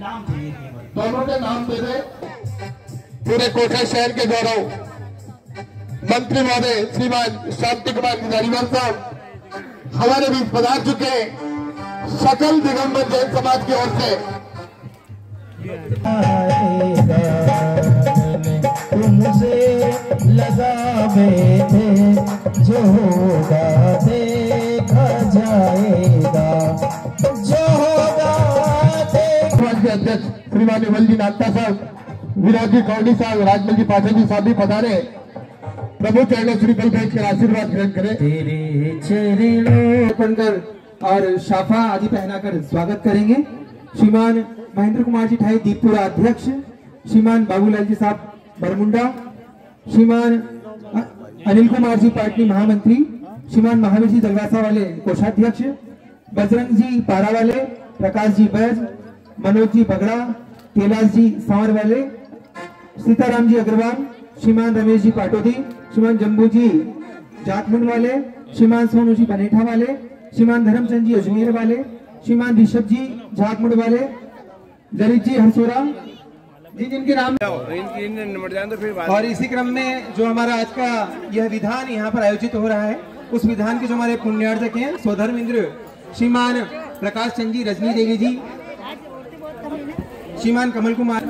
नाम दोनों के नाम दे पूरे कोटा शहर के गौरव मंत्री महोदय, श्रीमान शांति कुमार धारीवाल साहब, हमारे बीच पधार चुके। सकल दिगंबर जैन समाज की ओर से थे जो श्रीमान विमल जी नागता साहब विनोद जी कौड़ी साहब राजमल जी पाठक जी साहब भी पधारे। प्रभु चरणों श्री बल भेज कर आशीर्वाद ग्रहण करें। तेरे चरणों और शाफा आदि पहनाकर स्वागत करेंगे। श्रीमान महेंद्र कुमार जी ठाई दीपपुरा अध्यक्ष। श्रीमान बाबूलाल जी साहब बरमुंडा। श्रीमान अनिल कुमार जी पार्टी महामंत्री। श्रीमान महावीर जी दलवासा वाले कोषाध्यक्ष। बजरंग जी पारा वाले प्रकाश जी बैज। मनोज जी बगड़ा कैलाश जी सांवर वाले सीताराम जी अग्रवाल श्रीमान रमेश जी पाटोदी श्रीमान जम्बू जी जातमुंड वाले श्रीमान सोनू जी बनेठा वाले श्रीमान धर्मचंद जी अजमेर वाले श्रीमान ऋषभ जी झाकमुंड वाले ललित जी हरसोरा जी जिनके नाम और इसी क्रम में जो हमारा आज का यह विधान यहाँ पर आयोजित हो रहा है उस विधान के जो हमारे पुण्यार्जक हैं स्वधर्म इंद्र श्रीमान प्रकाश चंद जी रजनी देवी जी श्रीमान कमल कुमार।